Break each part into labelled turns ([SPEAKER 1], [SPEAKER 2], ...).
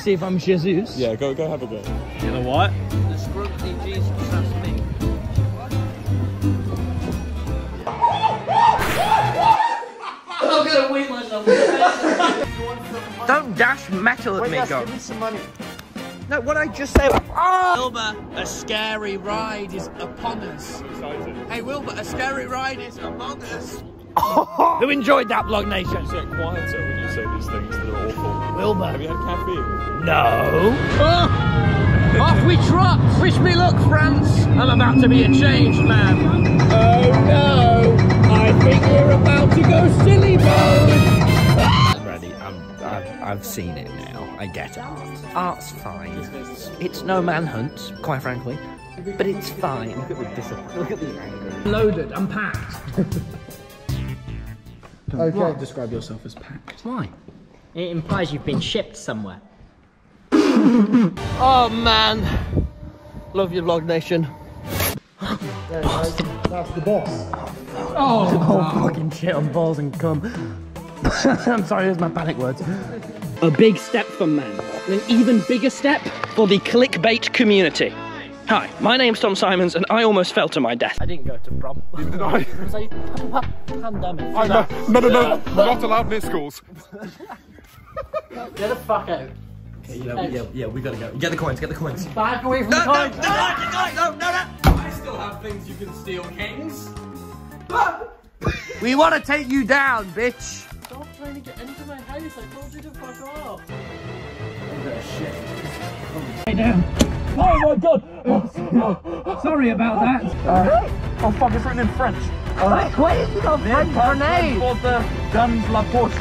[SPEAKER 1] to see if I'm Jesus?
[SPEAKER 2] Yeah, go go have a go.
[SPEAKER 1] You know what?
[SPEAKER 3] The scrutiny Jesus that's me. I'm gonna win myself.
[SPEAKER 1] Don't dash metal at me, go.
[SPEAKER 2] give me some money.
[SPEAKER 1] No, what I just said. Oh!
[SPEAKER 3] Wilbur, a scary ride is upon us. Hey Wilbur, a scary ride is among us.
[SPEAKER 1] Who enjoyed that, Vlog Nation?
[SPEAKER 2] You get quieter when you say these things that are awful. Have you had caffeine?
[SPEAKER 1] No.
[SPEAKER 3] Oh, off we trot! Wish me luck, France! I'm about to be a changed man.
[SPEAKER 1] Oh no! I think we're about to go silly mode. Ready? I'm, I've, I've seen it now. I get art. Art's fine. It's no manhunt, quite frankly, but it's fine. Look at the discipline. Look at the anger. Loaded. I'm packed.
[SPEAKER 4] Okay.
[SPEAKER 1] Describe yourself as packed.
[SPEAKER 4] Why? It implies you've been shipped somewhere.
[SPEAKER 3] Oh man! Love you, Vlog Nation.
[SPEAKER 4] That's the boss. Oh, oh fucking shit on balls and cum. I'm sorry, there's my panic words.
[SPEAKER 1] A big step for men, and an even bigger step for the clickbait community. Hi, my name's Tom Simons, and I almost fell to my death.
[SPEAKER 3] I didn't go to prom.
[SPEAKER 2] Did I?
[SPEAKER 3] It was a pa- pa- pandemic.
[SPEAKER 2] I no, no, no, no. We're not allowed near schools.
[SPEAKER 3] Get the fuck out.
[SPEAKER 1] Yeah, yeah, yeah, we gotta go. Get the coins, get the coins.
[SPEAKER 3] Back away from the coin.
[SPEAKER 1] no, no, no. no, no!
[SPEAKER 3] I still have things you can steal, kings.
[SPEAKER 1] We want to take you down, bitch.
[SPEAKER 3] Stop trying to get into my house. I told you to fuck off.
[SPEAKER 1] Oh Oh my god! Sorry about that.
[SPEAKER 2] Oh fuck, it's written in French.
[SPEAKER 1] Wait, wait, you got French grenade.
[SPEAKER 2] For the guns la poche.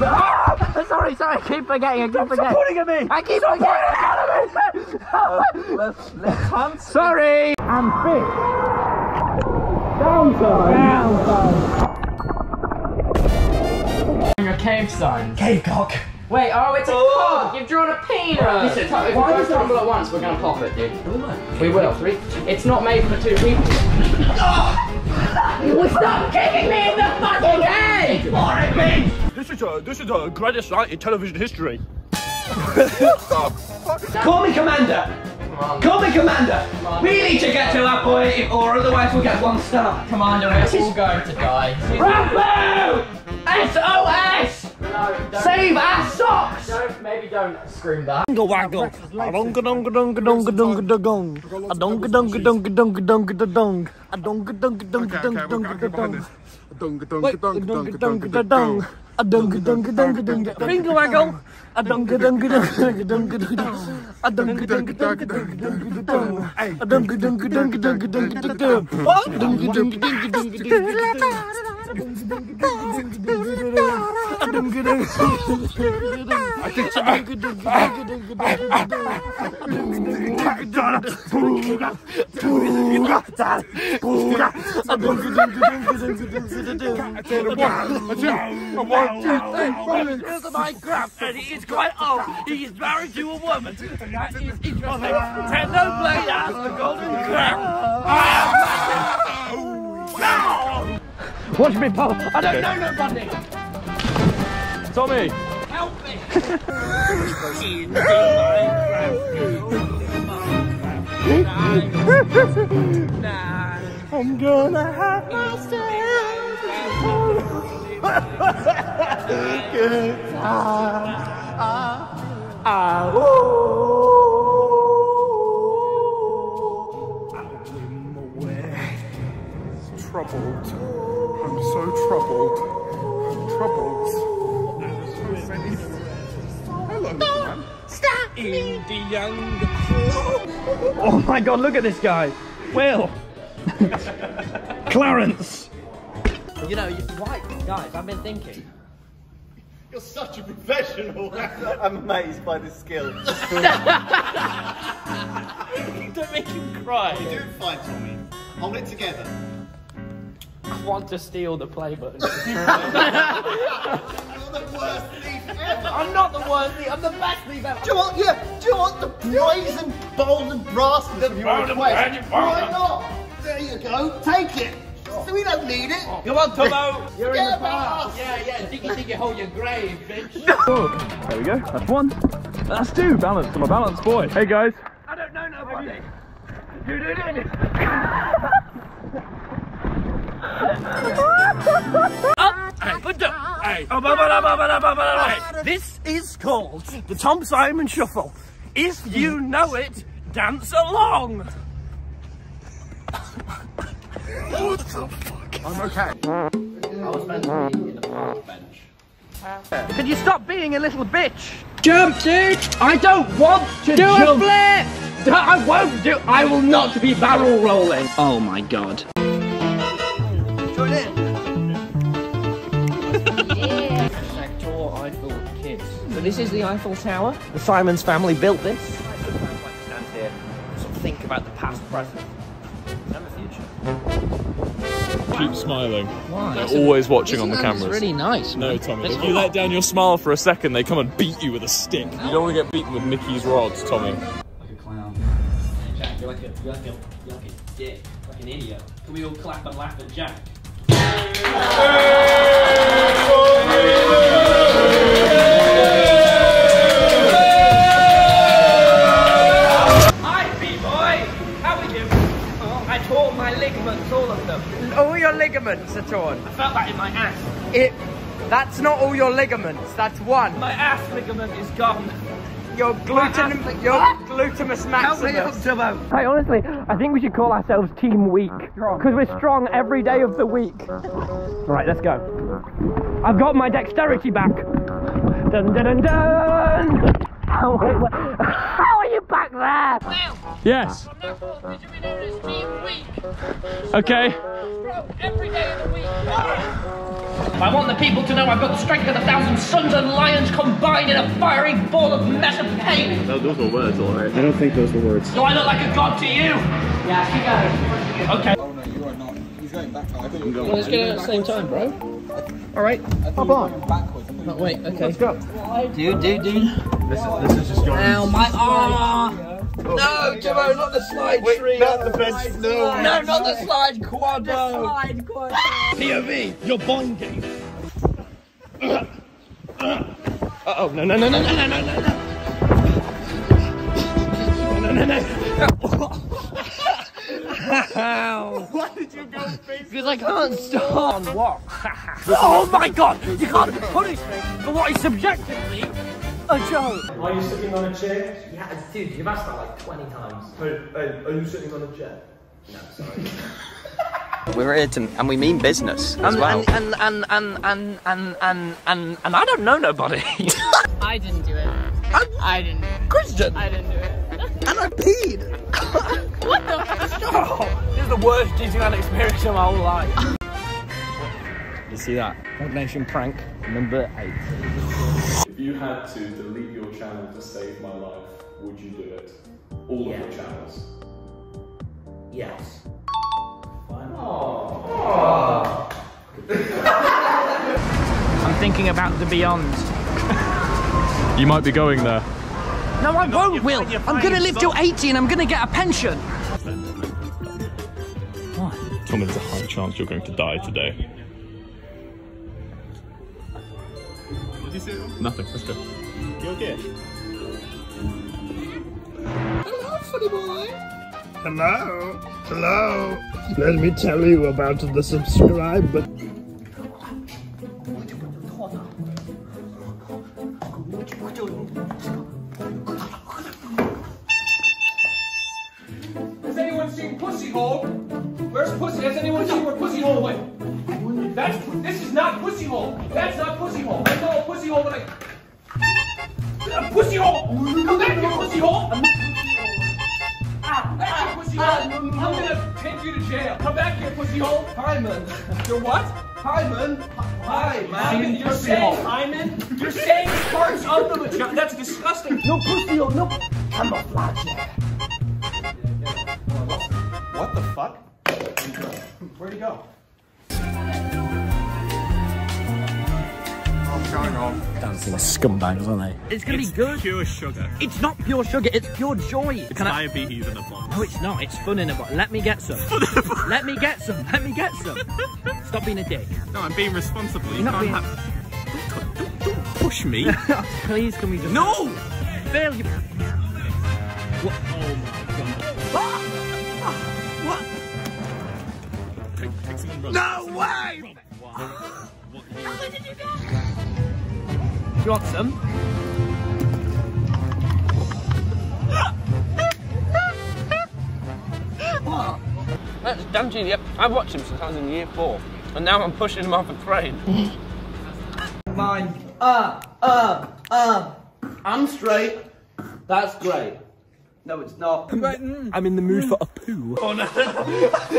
[SPEAKER 2] Ah!
[SPEAKER 1] sorry, sorry, I keep forgetting, I keep forgetting.
[SPEAKER 2] pointing at me!
[SPEAKER 1] I keep forgetting.
[SPEAKER 2] Uh, let's, let's hunt.
[SPEAKER 1] Sorry. I'm fish. Downside.
[SPEAKER 3] A cave sign.
[SPEAKER 1] Cave cock.
[SPEAKER 3] Wait, oh, it's a oh. cock. You've drawn a penis. Listen, if we both tumble at once, we're gonna pop it, dude. We will. Three. It's not made for two people. oh! Stop kicking me in the fucking head!
[SPEAKER 2] This is a this is the greatest night in television history.
[SPEAKER 1] Call me commander. Call me commander. We need to get to that point, or otherwise we'll get one star.
[SPEAKER 3] Commander, we're all going to die.
[SPEAKER 1] Ranboo! SOS!
[SPEAKER 3] No, don't.
[SPEAKER 1] Save our socks!
[SPEAKER 3] Don't, maybe don't scream that.
[SPEAKER 1] Waggle waggle. A donga donga donga donga donga da gong. A donga donga donga donga donga da dong. A donga donga donga donga donga da dong.
[SPEAKER 2] Dunk, dunk,
[SPEAKER 1] Wait, a donga donga da dong. A donga donga donga donga. Finger waggle. A donga donga donga donga donga dong. A donga donga donga donga donga da dong. A donga donga donga donga donga da dong. A donga donga donga donga donga da dong. Dong. Here's a Minecraft and he is quite old. He married a woman. Interesting. Tendo the Golden. Watch me, Paul. I don't know nobody.
[SPEAKER 2] Tommy.
[SPEAKER 3] Help me!
[SPEAKER 2] I'm gonna have myself a good time. Ah, ah, ooh. I'm. Troubled. I'm so troubled.
[SPEAKER 1] In the young. Oh my god, look at this guy. Will. Clarence.
[SPEAKER 3] You know, you, right, guys, I've been thinking.
[SPEAKER 5] You're such a professional. I'm amazed by the skill.
[SPEAKER 3] Don't make him cry.
[SPEAKER 5] You're doing fine, Tommy. Hold it together.
[SPEAKER 3] I want to steal the play button.
[SPEAKER 5] You're the worst thief ever.
[SPEAKER 3] I'm not the worst thief, I'm the best thief ever.
[SPEAKER 5] Do you want, yeah, do you want the brazen, bold and brassness of your request? Why not? There you go, take it. So we don't need it.
[SPEAKER 3] Come on, Tomo! You're
[SPEAKER 5] Forget
[SPEAKER 3] in the past. Yeah, yeah, diggy diggy hole your grave, bitch.
[SPEAKER 2] Oh, there we go. That's one. That's two. Balance. I'm a balanced boy. Hey guys.
[SPEAKER 1] I don't know nobody. Do, do, do, down. Hey. Hey. This is called the Tom Simon Shuffle. If you mm. know it, dance along. what the fuck?
[SPEAKER 5] I'm okay.
[SPEAKER 3] I was meant to be in the park bench.
[SPEAKER 1] Can you stop being a little bitch?
[SPEAKER 4] Jump, dude! I don't want to do jump. a flip! I won't do. I will not be barrel rolling. Oh my god.
[SPEAKER 1] Join in.
[SPEAKER 3] So this is the Eiffel Tower.
[SPEAKER 1] The Simons family built this. Sometimes like to stand here, sort of think about the past, present, and the future.
[SPEAKER 2] Keep smiling.
[SPEAKER 3] Why?
[SPEAKER 2] They're always watching on the cameras.
[SPEAKER 3] really nice.
[SPEAKER 2] No, Tommy. If you let down your smile for a second, they come and beat you with a stick. You don't want to get beaten with Mickey's rods, Tommy.
[SPEAKER 3] Like a clown. Jack, you're like a, you're like a, you're like a dick, like an idiot. Can we all clap and laugh at Jack?
[SPEAKER 4] That's not all your ligaments. That's one.
[SPEAKER 1] My ass ligament is gone.
[SPEAKER 4] Your gluten. Your glutamus maximus.
[SPEAKER 1] Tubbo.
[SPEAKER 4] Hey, honestly, I think we should call ourselves Team Weak because we're strong every day of the week. Right, let's go. I've got my dexterity back. Dun dun dun dun. How, how are you back there?
[SPEAKER 2] Yes. Okay.
[SPEAKER 3] I want the people to know I've got the strength of a thousand suns and lions combined in a fiery ball of mess of pain.
[SPEAKER 2] those were words, alright. I don't think those were words.
[SPEAKER 3] Do I look like a god to you? Yeah, keep going. Okay.
[SPEAKER 5] Oh no, you are not. He's going back. I think
[SPEAKER 3] Well, let's get it at the same time, bro.
[SPEAKER 5] All right. Hop on. Backwards.
[SPEAKER 3] No, wait, okay. Let's
[SPEAKER 1] go.
[SPEAKER 3] Dude, dude, dude.
[SPEAKER 2] This is, this is just going.
[SPEAKER 3] Ow, my arm. Oh, no, Jimbo, not the slide tree.
[SPEAKER 2] Not the bench. No.
[SPEAKER 3] No, not the slide quad. The
[SPEAKER 1] slide quad. POV, you're binding. Uh-oh, no, no, no, no, no, no, no, no, no. No, no, no. Ow.
[SPEAKER 2] Why did you go face?
[SPEAKER 1] Because I can't stop. On what? oh my god! You can't punish me for what is subjectively a joke.
[SPEAKER 6] Are you sitting on a chair?
[SPEAKER 3] Yeah, dude, you've asked that like 20 times.
[SPEAKER 6] Hey, hey, are you sitting on a chair? No.
[SPEAKER 7] We're here to, and we mean business as
[SPEAKER 1] And,
[SPEAKER 7] well.
[SPEAKER 1] and, and, and, and, and, and, and, and I don't know nobody.
[SPEAKER 8] I didn't do it. I didn't.
[SPEAKER 1] Christian!
[SPEAKER 8] I didn't do it.
[SPEAKER 1] And I peed!
[SPEAKER 8] What the fuck?
[SPEAKER 1] Oh, this is the worst Disneyland experience of my whole life.
[SPEAKER 7] You see that?
[SPEAKER 1] Nation prank number eight.
[SPEAKER 2] If you had to delete your channel to save my life, would you do it? All of your channels.
[SPEAKER 3] Yes.
[SPEAKER 4] I'm thinking about the beyond.
[SPEAKER 2] You might be going there.
[SPEAKER 4] No, I won't, Will. I'm gonna live till 80 and I'm gonna get a pension.
[SPEAKER 2] Tommy, there's a high chance you're going to die today. Did you see it? Nothing. Let's go. You okay?
[SPEAKER 6] Hello? Funny boy. Hello. Hello? Let me tell you about the subscribe button.
[SPEAKER 9] Has anyone seen Pussy Hole? Where's Pussy? Has anyone seen where Pussy Hole went? That's this is not Pussy Hole. That's not Pussy Hole. I know Pussy Hole, but I. A Pussy Hole. Come back here, Pussy Hole. Ah, back here, Pussy Hole. I'm gonna take you to jail. Come back here, Pussy Hole. Hyman. You're what? Hyman. Hi, man. You're saying Hyman? You're saying parts of the vagina. That's disgusting.
[SPEAKER 1] No pussy, no camouflage.
[SPEAKER 5] What the fuck?
[SPEAKER 9] Where'd he go?
[SPEAKER 5] Going on?
[SPEAKER 1] Dancing scumbags, aren't they?
[SPEAKER 4] It's gonna be good.
[SPEAKER 2] Pure sugar.
[SPEAKER 4] It's not pure sugar, it's pure joy. Can I?
[SPEAKER 2] Diabetes in a box.
[SPEAKER 4] No, it's not. It's fun in a bottle. Let me get some. Let me get some. Let me get some. Stop being a dick.
[SPEAKER 2] No, I'm being responsible. You
[SPEAKER 4] You're not
[SPEAKER 2] can't
[SPEAKER 4] being-
[SPEAKER 2] have. Don't, don't, don't push me.
[SPEAKER 4] Please, can we just?
[SPEAKER 2] no!
[SPEAKER 1] fail, you. What? Oh my god. Ah! Ah!
[SPEAKER 6] No way!
[SPEAKER 1] You want some? That's damn genius. Yep, I've watched him since I was in year four, and now I'm pushing him off a train.
[SPEAKER 10] Mine. Uh, uh, uh. I'm straight. That's great. No, it's not.
[SPEAKER 1] I'm in the mood for a poo.
[SPEAKER 2] Oh no.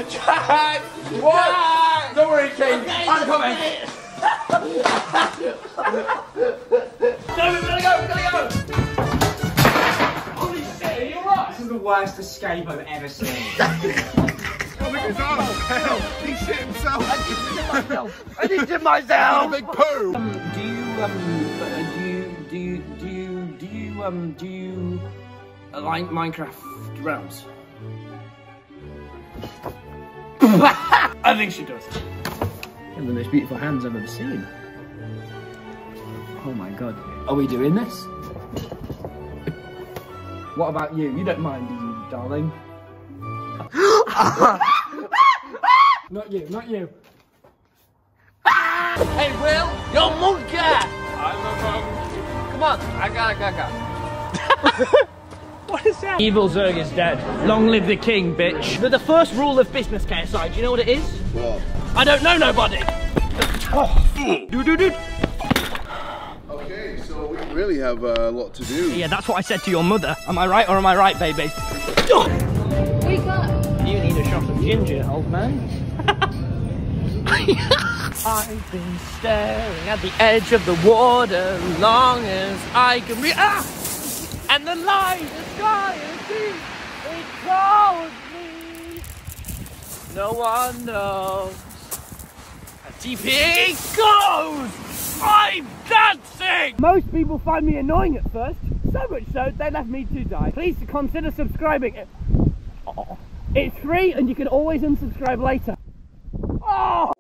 [SPEAKER 2] Jack! What? Don't worry, King. I'm coming. No, we gotta go, we gotta go. Holy shit, are you alright?
[SPEAKER 3] This is the worst escape I've ever seen.
[SPEAKER 6] Look at his arm. Hell, he shit himself.
[SPEAKER 10] I need to myself.
[SPEAKER 6] Big poo.
[SPEAKER 10] Do you um do you do you do you do you um do you uh, like Minecraft realms? I think she does.
[SPEAKER 1] One of the most beautiful hands I've ever seen.
[SPEAKER 10] Oh my god. Are we doing this? What about you? You don't mind, do you, darling? not you, not you. hey, Will, you're monkey!
[SPEAKER 2] I'm a monk.
[SPEAKER 10] Come on, I got, I got, I got.
[SPEAKER 1] What is that? Evil Zerg is dead. Long live the king, bitch. The, the first rule of business, KSI, do you know what it is?
[SPEAKER 6] What?
[SPEAKER 1] I don't know nobody. Oh. Do do do.
[SPEAKER 6] Okay, so we really have a lot to do.
[SPEAKER 1] Yeah, that's what I said to your mother. Am I right or am I right, baby?
[SPEAKER 11] Wake up.
[SPEAKER 1] You need a shot of ginger, old man. I've been staring at the edge of the water long as I can reach. Ah! And the light is sky is deep. It calls me. No one knows. It goes. I'm dancing. Most people find me annoying at first. So much so they left me to die. Please consider subscribing. It's free and you can always unsubscribe later. Oh!